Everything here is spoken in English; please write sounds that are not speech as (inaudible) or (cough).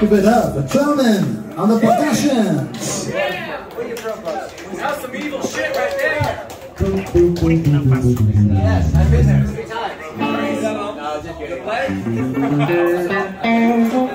Give it up, drumming on the percussion. That's some evil shit right there. Yes, I've been there three times. No, just kidding. (laughs)